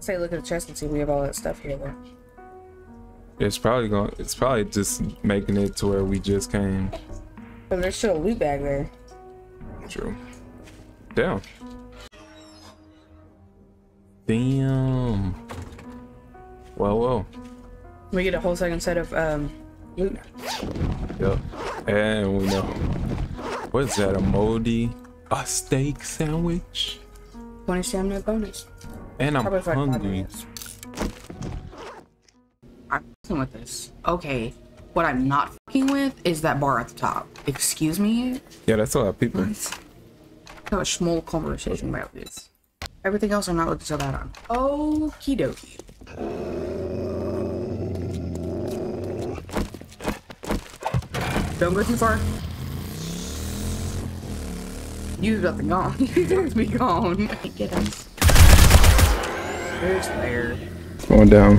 Say, look at the chest and see if we have all that stuff here. Though. It's probably going. It's probably just making it to where we just came. But there's still a loot bag there. True. Damn. Damn. Well, well. We get a whole second set of um, loot. Yep. And we know. What is that? A moldy? A steak sandwich? 20 stamina bonus. And I'm Probably for like five hungry. I'm fucking with this. Okay. What I'm not fucking with is that bar at the top. Excuse me? Yeah, that's a lot of people. Have a small conversation about this. Everything else I'm not looking so bad on. Okie dokie. Don't go too far. You've got the gone. You have to be gone. Get him. There's there. Going down.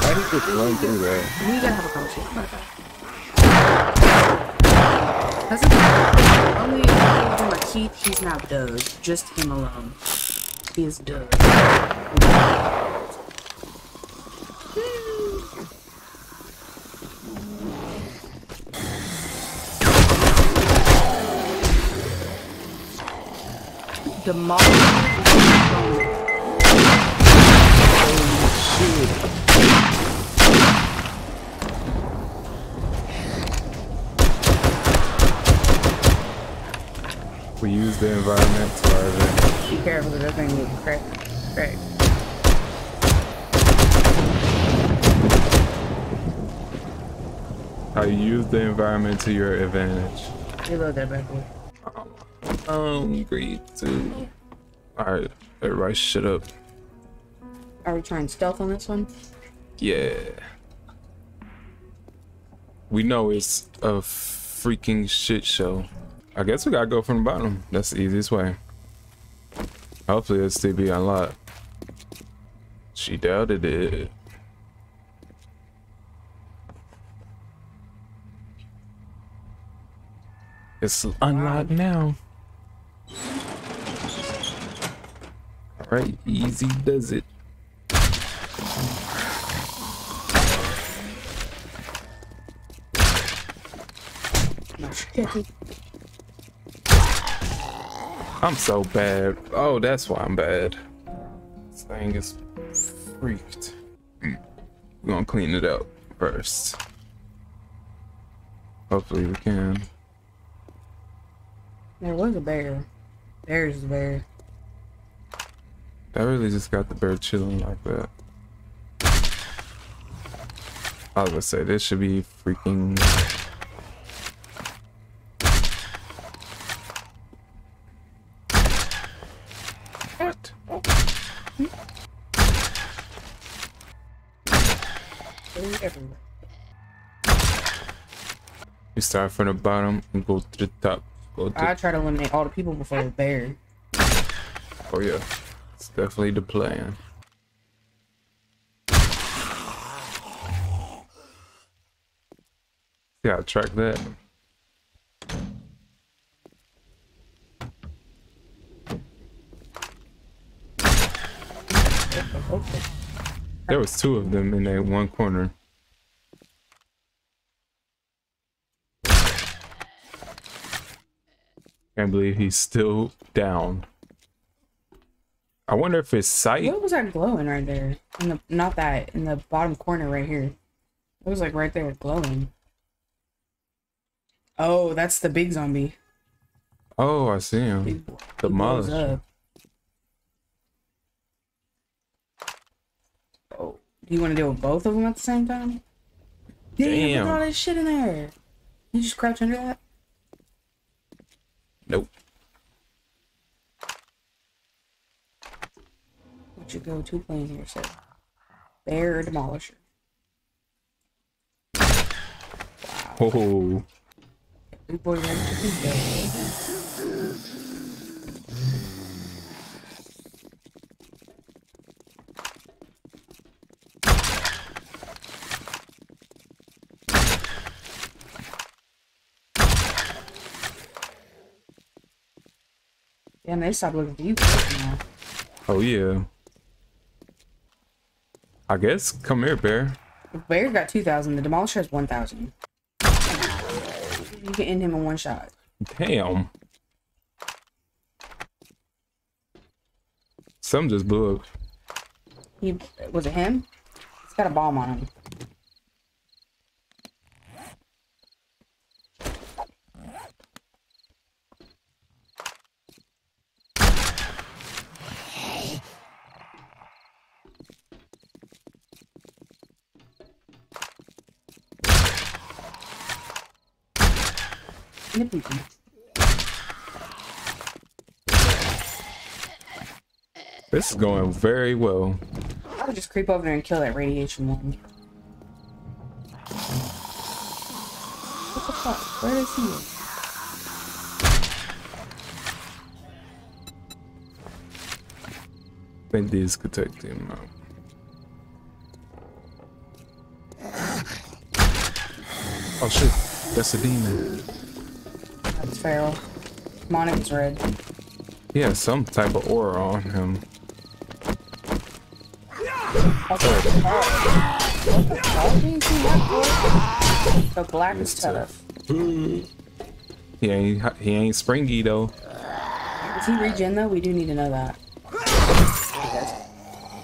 How did you just run through that? We gotta have a conversation about that. That's the only thing about Keith, he's not Doug. Just him alone. He is Doug. Demolish. We use the environment to our advantage. Be careful that thing will crack. Crack. How you use the environment to your advantage. Reload that boy. Um, Hungry too. Alright, everybody shut up. Are we trying stealth on this one? Yeah. We know it's a freaking shit show. I guess we gotta go from the bottom. That's the easiest way. Hopefully it'll still be unlocked. She doubted it. It's unlocked now. Alright, easy does it. I'm so bad. Oh, that's why I'm bad. This thing is freaked. We're gonna clean it up first. Hopefully we can. There was a bear. There's the bear. I really just got the bear chilling like that. I was gonna say this should be freaking. What? We start from the bottom and go to the top. Go to I try to eliminate all the people before the bear. Oh yeah, definitely the plan. Yeah, track that. There was two of them in that one corner. Can't believe he's still down. I wonder if it's sight. What was that glowing right there? In the not that in the bottom corner right here. It was like right there glowing. Oh, that's the big zombie. Oh, I see him. The monster. Oh, do you want to deal with both of them at the same time? Damn, look at all this shit in there. You just crouch under that? What's your go-to plan here, sir? Bear demolisher? Oh, Big boy ready to be dead. Damn, they stopped looking for you now. Oh yeah. I guess come here, bear. Bear got 2,000. The demolisher has 1,000. You can end him in one shot. Damn. Some just blew up. He was it him? He's got a bomb on him. This is going very well. I would just creep over there and kill that radiation one. What the fuck? Where is he? I think these could take him out. Oh shit, that's a demon. That's feral. Monic's red. He has some type of aura on him. What the? What the fuck? You ain't that? The black is tough. He ain't he ain't springy though. Does he regen though? We do need to know that.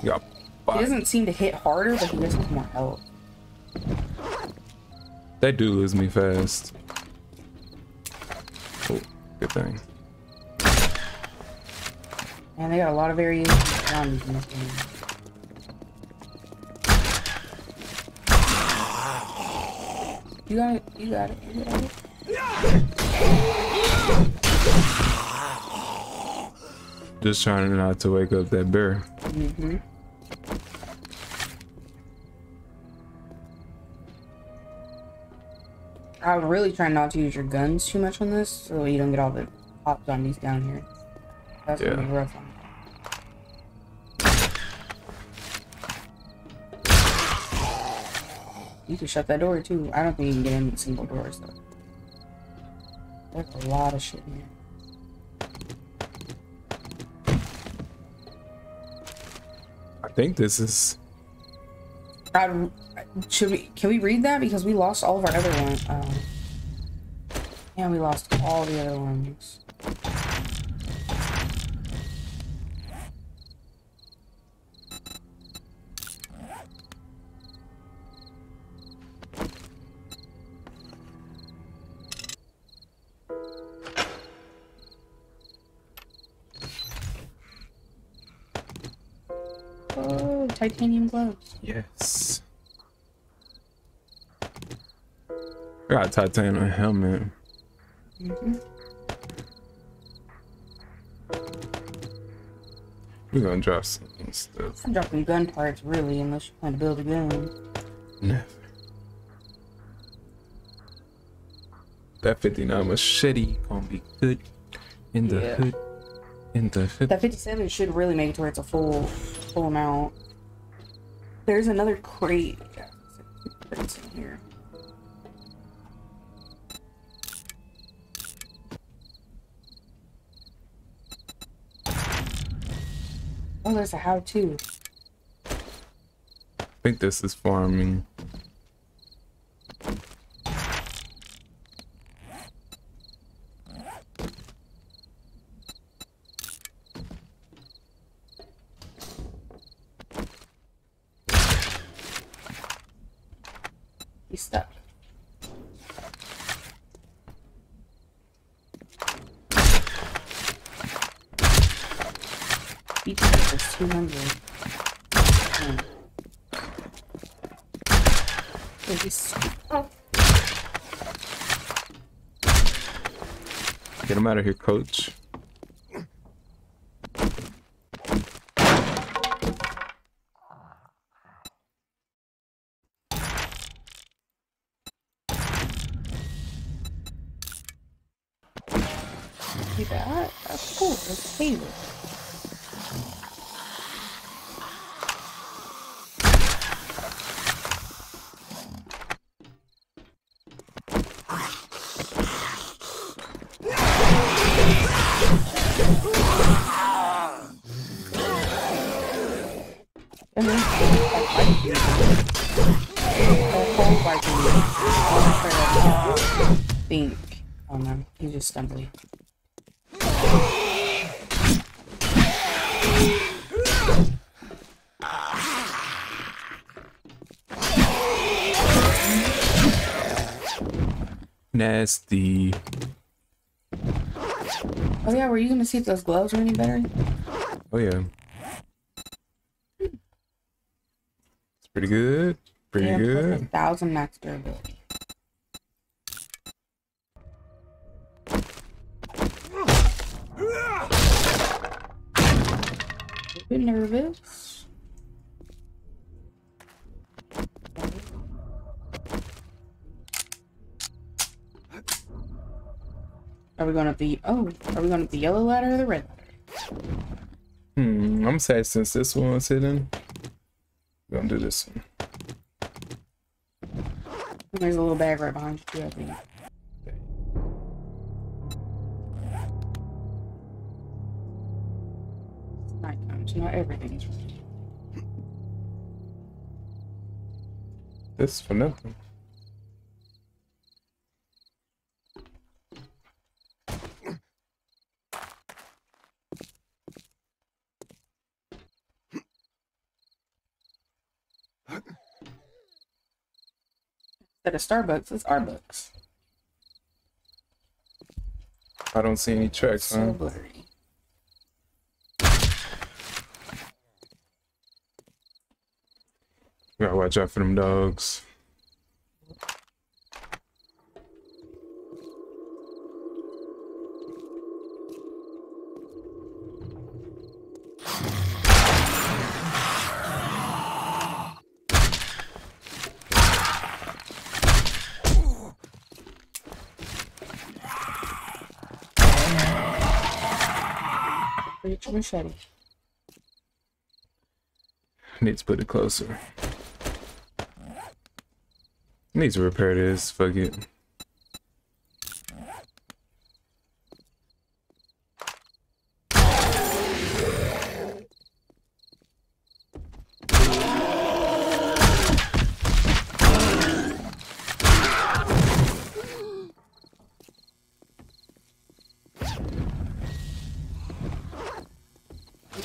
He got He doesn't seem to hit harder, but he does have more health. That dude lose me fast. Good thing. Man, they got a lot of variations of in this game. You got it. You got it. You got it. Just trying not to wake up that bear. Mm-hmm. I would really try not to use your guns too much on this, so you don't get all the pop zombies down here. That's gonna be rough one. You can shut that door too. I don't think you can get in with single doors though. There's a lot of shit in here. I think this is I, should we? Can we read that because we lost all of our other ones? Um, yeah, we lost all the other ones. Oh, titanium gloves. yes. I got a titanium helmet. Mm-hmm. We're gonna drop some stuff. I'm dropping gun parts really, unless you plan to build a gun. Never. That 59 machete gonna be good in the Yeah. hood. In the hood. That 57 should really make it to where it's a full, full amount. There's another crate. Crates in here. Oh, there's a how-to. I think this is farming. He's stuck. Each of is 200. Hmm. Get him out of here, coach. See that? That's cool. That's favorite. And then that Viking. That whole Viking. Think. Oh no, he's just stumbling. Nasty. Oh yeah, were you gonna see if those gloves were any better? Oh yeah. Pretty good. Pretty yeah, good. A thousand max durability. A bit nervous. Are we going up the oh? Are we going up the yellow ladder or the red ladder? Hmm. I'm sad since this one was hidden. We're gonna do this. There's a little bag right behind you too. I think. It's nighttime, so not everything's ready. This for nothing. Instead of Starbucks, it's Starbucks. I don't see any tracks, So huh? blurry. Gotta watch out for them dogs. Your machete. Need to put it closer. Need to repair this. Fuck it.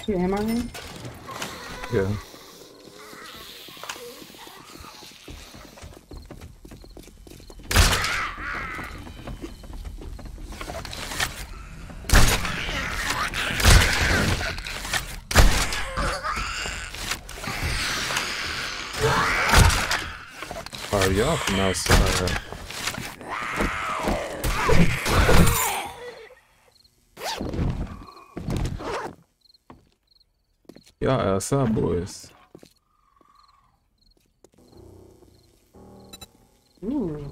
Your hammer in? Yeah. Oh, y'all from outside. Y'all outside boys. Ooh.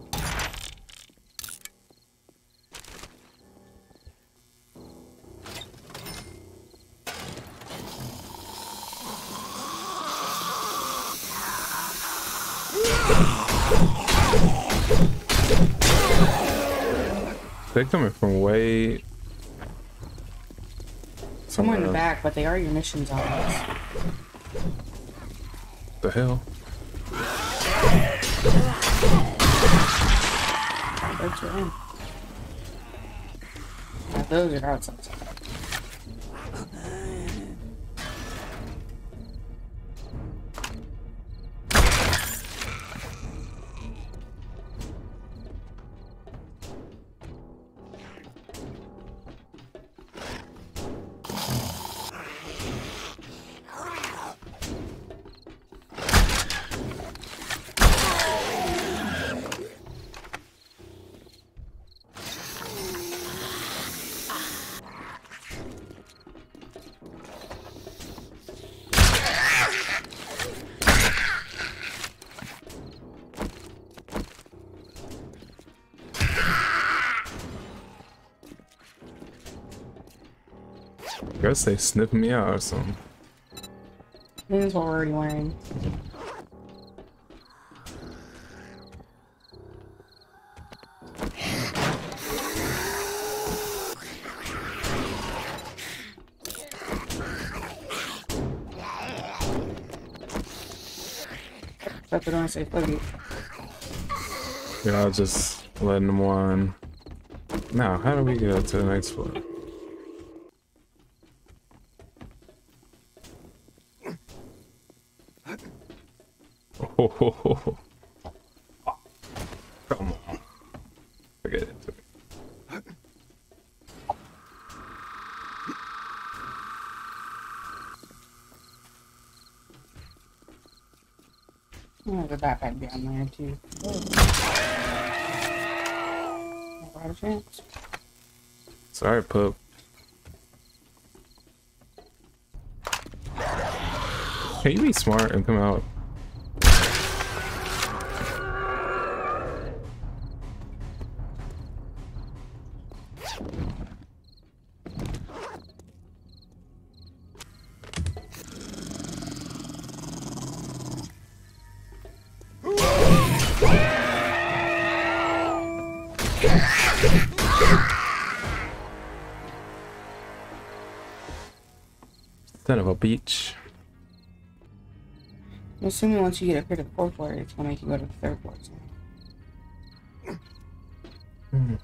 They coming from way Somewhere in the else. back, but they are your mission zones. The hell? That's. Those are outside. Guess they sniffing me out or something. This that's what we're already wearing. the door and say fuck it. Yeah, I was just letting them on. Now, how do we get up to the next floor? Oh, ho, ho, ho. Come on. Forget it. There's a backpack down there too. Had a chance. Sorry, pup. Can you be smart and come out? Son of a beach. I'm assuming once you get up here to the fourth floor, it's gonna make you go to the third floor. So. Hmm.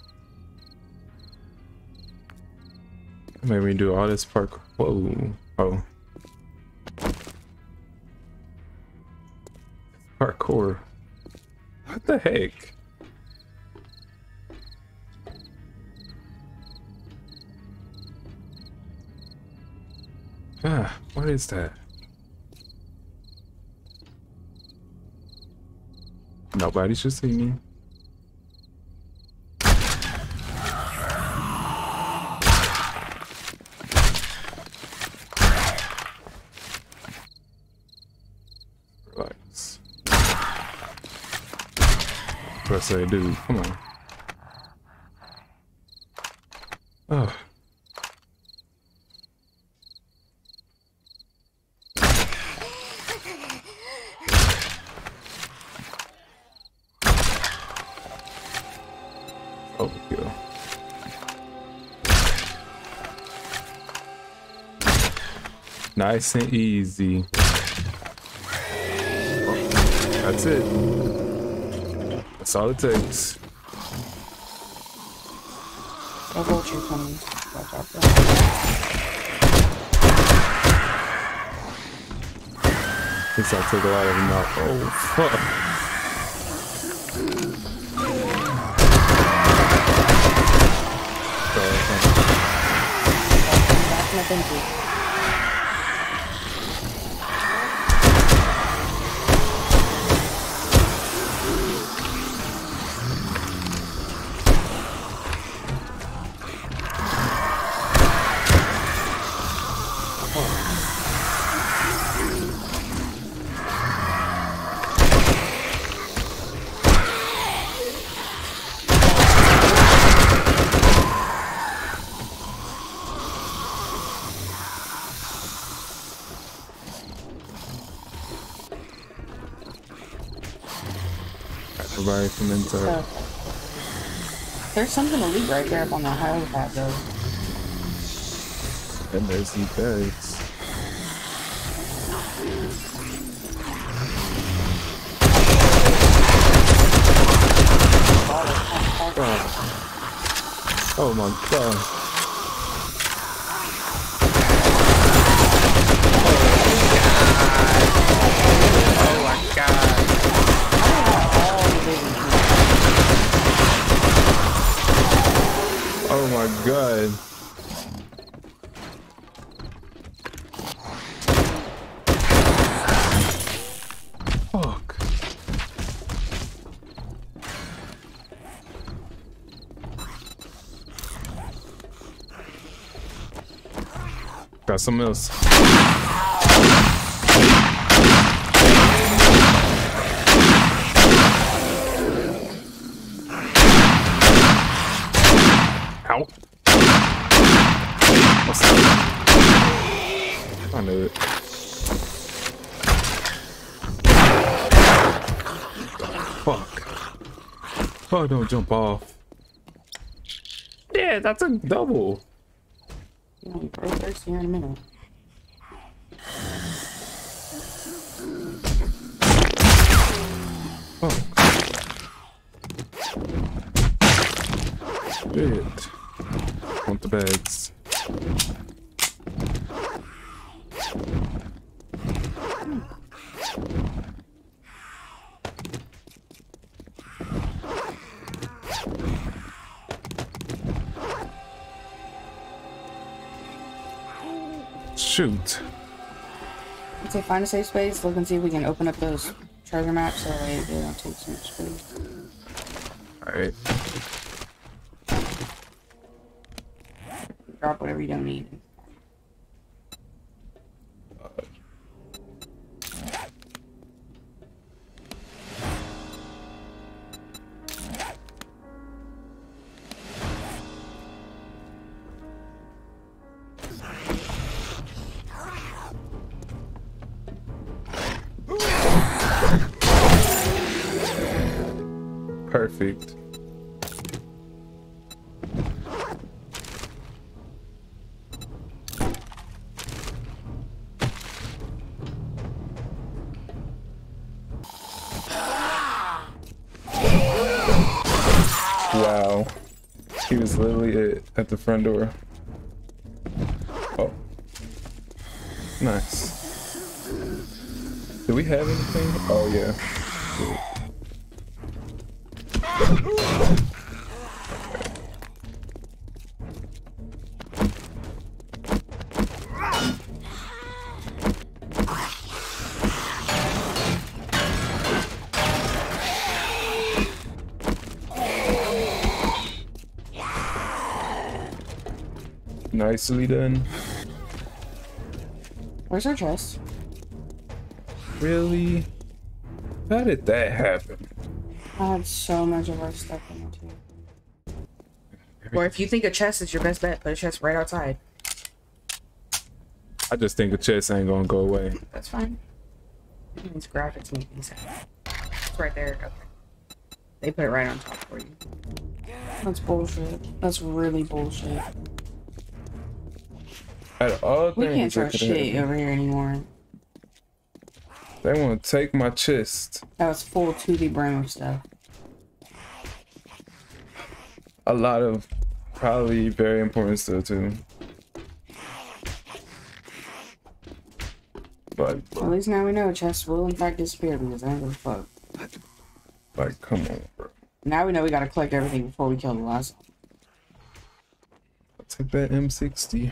Maybe we do all this park. Whoa. Oh. Parkour. What the heck? Ah, what is that? Nobody should see me. Relax. What I say, dude? Come on. Nice and easy. That's it. That's all it takes. A vulture coming. Watch out for that. Guess I took a lot of them out. Oh, fuck. Thank you. That's nothing to. Everybody from inside. So, there's something to loot right there up on the helipad though. And there's the beds. Oh, ah. oh my god. Oh my god. All the babies. Oh my god. Got something else. Oh, don't jump off. Yeah, that's a double. You know, here in a minute. Oh. Shit. Want the beds? Shoot. I'd say find a safe space, look and see if we can open up those treasure maps so they, they don't take so much space. Alright. Drop whatever you don't need. Perfect. Wow. He was literally it at the front door. Oh. Nice. Do we have anything? Oh yeah. Cool. Nicely done. Where's our chest? Really? How did that happen? I had so much of our stuff in it too. Or if you think a chest is your best bet, put a chest right outside. I just think a chest ain't gonna go away. That's fine. It means graphics make me sad. It's right there. Okay. They put it right on top for you. That's bullshit. That's really bullshit. Out of all We things can't that trust shit over here anymore. They want to take my chest. That was full to the brim of stuff. A lot of probably very important stuff too. But Well, at least now we know chests will in fact disappear because I don't give a fuck. like, come on, bro. Now we know we gotta collect everything before we kill the last one. I'll take that M60.